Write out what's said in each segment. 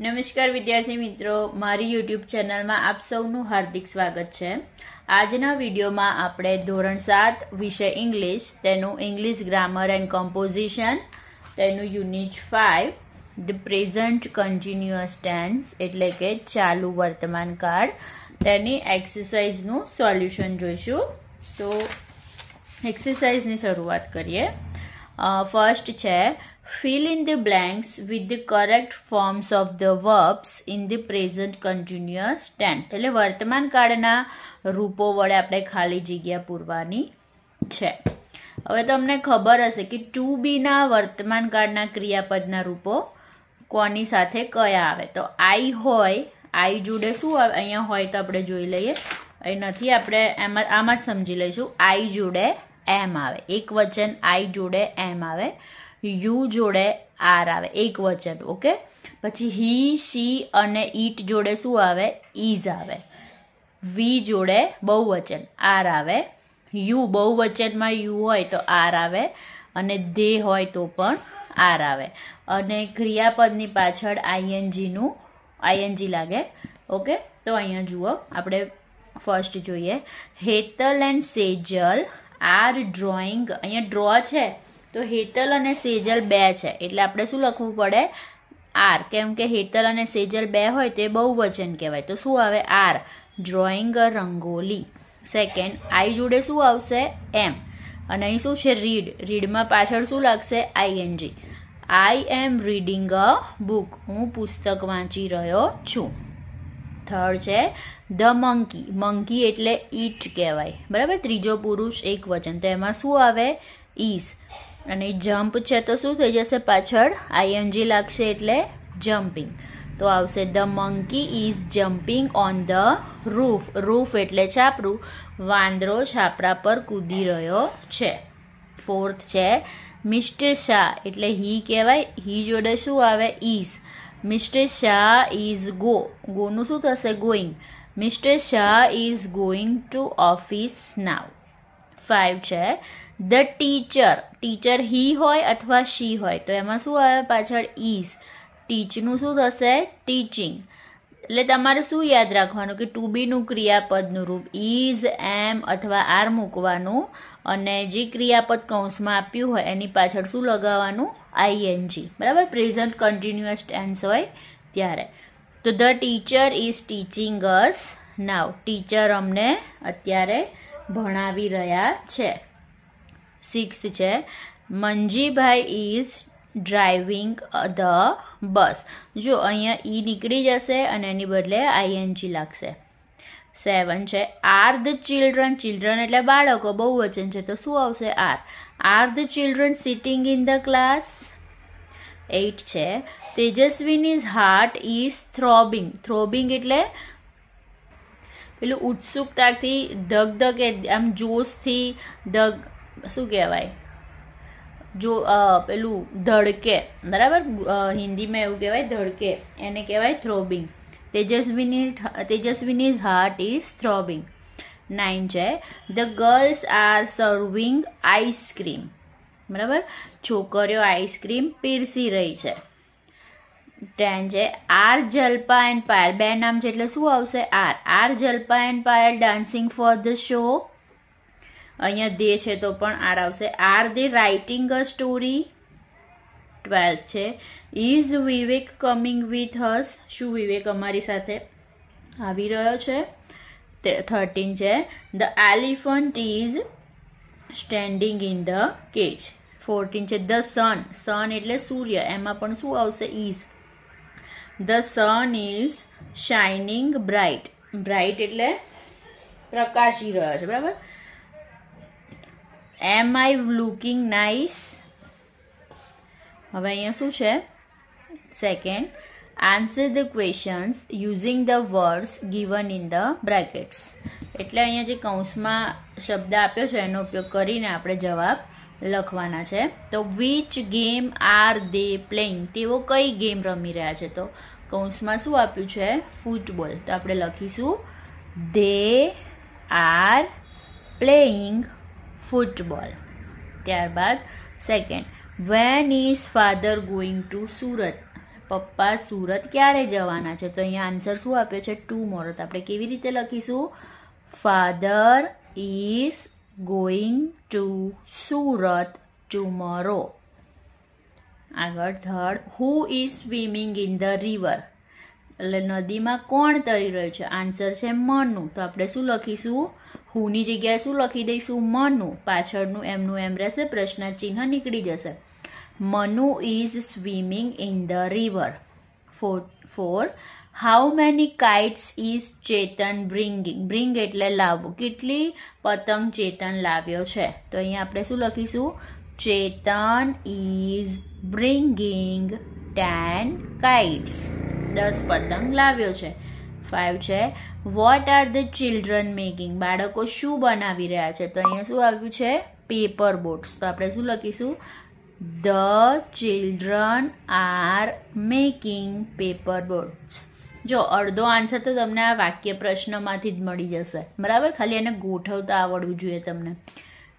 નમસ્કાર વિદ્યાર્થી મિત્રો, મારી યુટ્યુબ ચેનલમાં આપ સૌનું હાર્દિક સ્વાગત છે. આજના વિડીયોમાં આપણે ધોરણ સાત વિષય ઇંગ્લિશ, તેનું ઇંગ્લિશ ગ્રામર એન્ડ કમ્પોઝિશન, તેનું unit five, the present continuous tense, એટલે કે ચાલુ વર્તમાન કાળ, તેની એક્સરસાઇઝનું સોલ્યુશન જોઈશું. તો એક્સરસાઇઝની શરૂઆત કરીએ. ફર્સ્ટ છે fill in the blanks with the correct forms of the verbs in the present continuous tense. એટલે વર્તમાન કાળના રૂપો વડે આપણે ખાલી જગ્યા પૂરવાની છે. હવે તમને ખબર હશે કે ટુ બીના વર્તમાન કાળના ક્રિયાપદના રૂપો કોની સાથે કયા આવે? તો આઈ હોય આઈ જોડે શું અહીંયા હોય તો આપણે જોઈ લઈએ. એ નથી, આપણે એમાં, આમાં જ સમજી લઈશું. આઈ જોડે એમ આવે. એક વચન આઈ જોડે એમ આવે. યુ જોડે આર આવે, એક વચન ઓકે પછી હી, શી અને ઈટ જોડે શું આવે? ઇઝ આવે. વી જોડે બહુવચન, આર આવે. યુ બહુવચનમાં યુ હોય તો આર આવે અને ધે હોય તો પણ આર આવે. અને ક્રિયાપદની પાછળ આઈએનજીનું આઈએનજી લાગે ઓકે તો અહીંયા જુઓ, આપણે ફર્સ્ટ જોઈએ. Hetal and Sejal are drawing અહીંયા ડ્રો છે. તો હેતલ અને સેજલ બે છે. એટલે આપણે શું લખવું પડે? આર. કેમ કે હેતલ અને સેજલ બે હોય તો એ બહુ વચન કહેવાય. તો શું આવે? Are. Drawing a rangoli. Second I જોડે શું આવશે? એમ અને અહીં શું છે? રીડ રીડમાં પાછળ શું લાગશે ING I am reading a book હું પુસ્તક વાંચી રહ્યો છું. થર્ડ છે ધ મંકી મંકી એટલે ઈટ કહેવાય. બરાબર? ત્રીજો પુરુષ એક વચન. તો એમાં શું આવે? ઈઝ અને જમ્પ છે તો શું થઈ જશે પાછળ? આઈએનજી લાગશે એટલે જમ્પિંગ તો આવશે the monkey is jumping on the roof roof એટલે છાપરું. વાંદરો છાપરા પર કૂદી રહ્યો છે. ફોર્થ છે મિસ્ટર શાહ એટલે હી કહેવાય. હી જોડે શું આવે? Is mister Shah is go ગોનું શું થશે? Going mister Shah is going to office now five છે. ધ ટીચર ટીચર હી હોય અથવા શી હોય. તો એમાં શું આવે? પાછળ ઇઝ ટીચનું શું થશે? ટીચિંગ એટલે તમારે શું યાદ રાખવાનું? કે ટુ બીનું ક્રિયાપદનું રૂપ ઇઝ એમ અથવા આર મૂકવાનું અને જે ક્રિયાપદ કૌંસમાં આપ્યું હોય એની પાછળ શું લગાવવાનું? આઈએનજી બરાબર? પ્રેઝન્ટ કન્ટિન્યુઅસ ટેન્સ હોય ત્યારે. તો the teacher is teaching us now teacher અમને અત્યારે ભણાવી રહ્યા છે. સિક્સ છે. Manjibhai is driving the bus જો અહીંયા ઈ નીકળી જશે અને એની બદલે આઈએનજી લાગશે. સેવન છે. આર ધ ચિલ્ડ્રન ચિલ્ડ્રન એટલે બાળકો, બહુ વચન છે. તો શું આવશે? Are are the children sitting in the class eight છે. તેજસ્વીની હાર્ટ ઇઝ થ્રોબિંગ થ્રોબિંગ એટલે પેલું ઉત્સુકતાથી ધગ ધગ આમ જોશથી, ધગ, શું કહેવાય? જો પેલું ધડકે, બરાબર? હિન્દીમાં એવું કહેવાય ધડકે, એને કહેવાય throbbing Tejaswini Tejaswini heart is throbbing nine છે. The girls are serving ice cream બરાબર? છોકરીઓ આઈસ્ક્રીમ પીરસી રહી છે. ટેન છે આર જલ્પા એન્ડ પાયલ બે નામ છે એટલે શું આવશે? Are are Jalpa and Payal dancing for the show અહીંયા દે છે તો પણ આર આવશે. Are they writing a story twelfth છે. Is Vivek coming with us શું વિવેક અમારી સાથે આવી રહ્યો છે? થર્ટીન છે. The elephant is standing in the cage fourteen છે. ધ સન સન એટલે સૂર્ય. એમાં પણ શું આવશે? Is the sun is shining bright bright એટલે પ્રકાશી રહ્યો છે, બરાબર? એમ આઈ લુકિંગ નાઇસ હવે અહીંયા શું છે? Second answer the questions using the words given in the brackets એટલે અહીંયા જે કૌંસમાં શબ્દ આપ્યો છે, એનો ઉપયોગ કરીને આપણે જવાબ લખવાના છે. તો which game are they playing તેઓ કઈ ગેમ રમી રહ્યા છે? તો કૌંસમાં શું આપ્યું છે? ફૂટબોલ. તો આપણે લખીશું. દે આર પ્લેઇંગ ફૂટબોલ ત્યારબાદ second when is father going to Surat? પપ્પા સુરત ક્યારે જવાના છે? તો અહીંયા આન્સર શું આપ્યો છે? ટુ મોરો તો આપણે કેવી રીતે લખીશું? Father is going to Surat tomorrow આગળ third who is swimming in the river એટલે નદીમાં કોણ તરી રહ્યું છે? આન્સર છે મનુ. તો આપણે શું લખીશું? હુની જગ્યાએ શું લખી દઈશું? મનુ. પાછળનું એમનું એમ રહેશે પ્રશ્ન ચિહ્ન નીકળી જશે. Manu is swimming in the river four four how many kites is Chetan bringing bring એટલે લાવવું કેટલી પતંગ ચેતન લાવ્યો છે? તો અહીંયા આપણે શું લખીશું? Chetan is bringing ten kites દસ પતંગ લાવ્યો છે. ફાઇવ છે. What are the children making બાળકો શું બનાવી રહ્યા છે? તો અહીંયા શું આવ્યું છે? પેપર બોટ્સ તો આપણે શું લખીશું? The children are making paper boats જો અડધો આન્સર તો તમને આ વાક્ય પ્રશ્નમાંથી જ મળી જશે. બરાબર? ખાલી એને ગોઠવતા આવડવું જોઈએ તમને.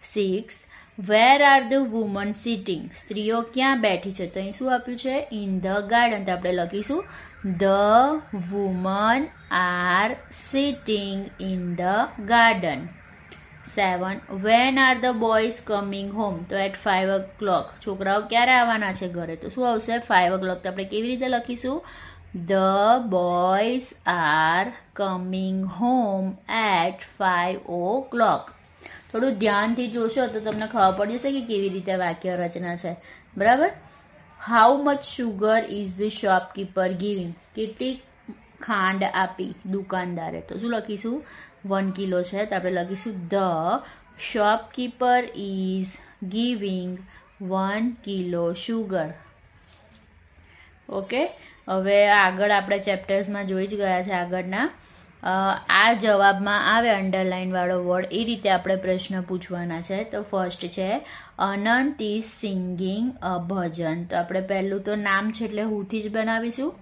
Six where are the woman sitting સ્ત્રીઓ ક્યાં બેઠી છે? તો અહીં શું આપ્યું છે? ઇન ધ ગાર્ડન તો આપણે લખીશું the woman are sitting in the garden seven when are the boys coming home તો એટ ફાઇવ ઓ ક્લોક છોકરાઓ ક્યારે આવવાના છે ઘરે? તો શું આવશે? ફાઇવ ઓ ક્લોક તો આપણે કેવી રીતે લખીશું? Boys are coming home at five o'clock થોડું ધ્યાનથી જોશો તો તમને ખબર પડી જશે કે કેવી રીતે વાક્ય રચના છે. બરાબર? How much sugar is the shopkeeper giving કેટલી ખાંડ આપી દુકાનદારે? તો શું લખીશું? વન કિલો છે, તો આપણે લખીશું the shopkeeper is giving one kilo sugar okay હવે આગળ આપણે ચેપ્ટર્સમાં જોઈ જ ગયા છે આગળના. આ જવાબમાં આવે અંડરલાઇનવાળો વર્ડ એ રીતે આપણે પ્રશ્ન પૂછવાના છે. તો ફર્સ્ટ છે, અનંત ઇઝ સિંગિંગ અ ભજન તો આપણે પહેલું તો નામ છે એટલે હુથી જ બનાવીશું.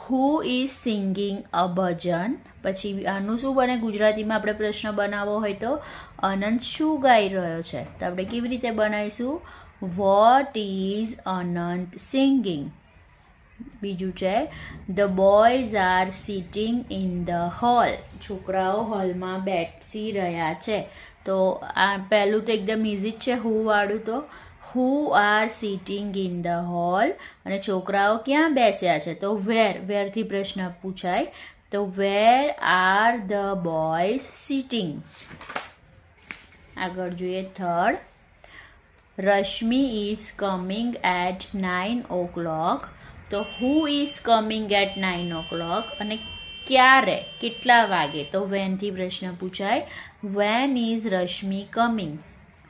હુ ઇઝ સિંગિંગ અ ભજન પછી આનું શું બને? ગુજરાતીમાં આપણે પ્રશ્ન બનાવવો હોય તો અનંત શું ગાઈ રહ્યો છે? તો આપણે કેવી રીતે બનાવીશું? વોટ ઇઝ અનંત સિંગિંગ બીજું છે the boys are sitting in the hall છોકરાઓ હોલમાં બેસી રહ્યા છે. તો આ પહેલું તો એકદમ ઇઝી જ છે હુ વાળું તો? Who are sitting in the hall અને છોકરાઓ ક્યાં બેસ્યા છે? તો વેર વેરથી પ્રશ્ન પૂછાય. તો where are the boys sitting આગળ જોઈએ third Rashmi is coming at nine o'clock તો who is coming at nine o'clock અને ક્યારે, કેટલા વાગે? તો વેનથી પ્રશ્ન પૂછાય when is Rashmi coming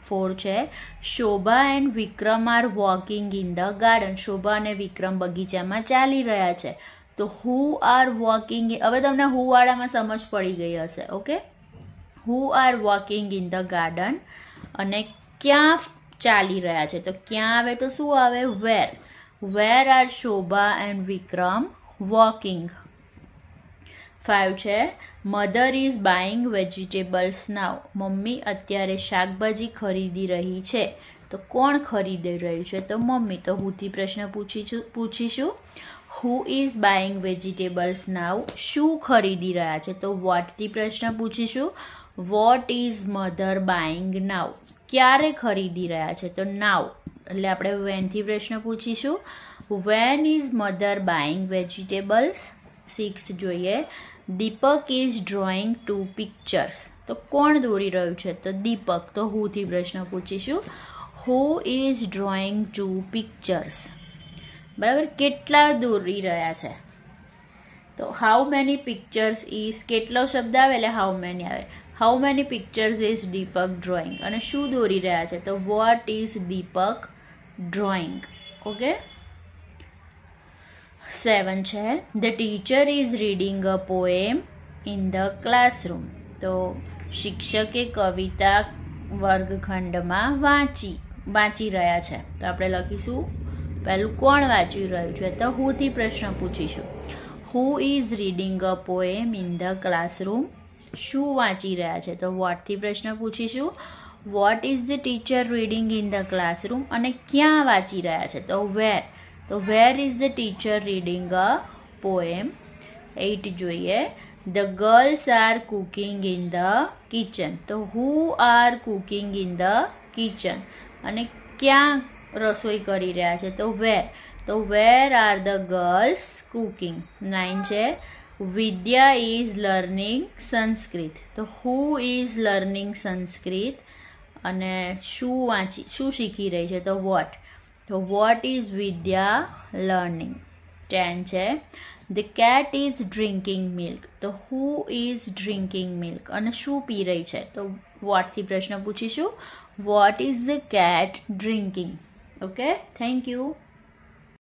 four છે. Shobha and Vikram are walking in the garden Shobha અને વિક્રમ બગીચામાં ચાલી રહ્યા છે. તો હુ આર વોકિંગ હવે તમને હુ વાળામાં સમજ પડી ગઈ હશે okay who are walking in the garden અને ક્યાં ચાલી રહ્યા છે? તો ક્યાં આવે તો શું આવે? Where where are Shobha and Vikram walking five છે. Mother is buying vegetables now mummy અત્યારે શાકભાજી ખરીદી રહી છે. તો કોણ ખરીદી રહ્યું છે? તો મમ્મી. તો હુંથી પ્રશ્ન પૂછીશું પૂછીશું. Who is buying vegetables now શું ખરીદી રહ્યા છે? તો વોટથી પ્રશ્ન પૂછીશું. What is mother buying now ક્યારે ખરીદી રહ્યા છે? તો નાવ એટલે આપણે વેનથી પ્રશ્ન પૂછીશું. When is mother buying vegetables six જોઈએ. Deepak is drawing two pictures તો કોણ દોરી રહ્યું છે? તો દીપક તો હુથી પ્રશ્ન પૂછીશું. Who is drawing two pictures બરાબર? કેટલા દોરી રહ્યા છે? તો હાઉ મેની પિક્ચર્સ ઇઝ કેટલો શબ્દ આવે એટલે હાઉ મેની આવે. How many pictures is Deepak drawing અને શું દોરી રહ્યા છે? તો what is Deepak drawing okay seven છે the teacher is reading a poem in the classroom તો શિક્ષકે કવિતા વર્ગખંડમાં વાંચી વાંચી રહ્યા છે. તો આપણે લખીશું. પહેલું કોણ વાંચી રહ્યું છે? તો હુંથી પ્રશ્ન પૂછીશું. Who is reading a poem in the classroom શું વાંચી રહ્યા છે? તો વોટથી પ્રશ્ન પૂછીશું. What is the teacher reading in the classroom અને ક્યાં વાંચી રહ્યા છે? તો વેર તો where is the teacher reading a poem eight જોઈએ. The girls are cooking in the kitchen તો who are cooking in the kitchen અને ક્યાં રસોઈ કરી રહ્યા છે? તો વેર તો where are the girls cooking nine છે. વિદ્યા ઇઝ લર્નિંગ સંસ્કૃત તો હુ ઇઝ લર્નિંગ સંસ્કૃત અને શું વાંચી, શું શીખી રહી છે? તો વોટ તો what is Vidya learning ten છે. The cat is drinking milk તો હુ ઇઝ ડ્રિંકિંગ મિલ્ક અને શું પી રહી છે? તો વોટથી પ્રશ્ન પૂછીશું. What is the cat drinking okay thank you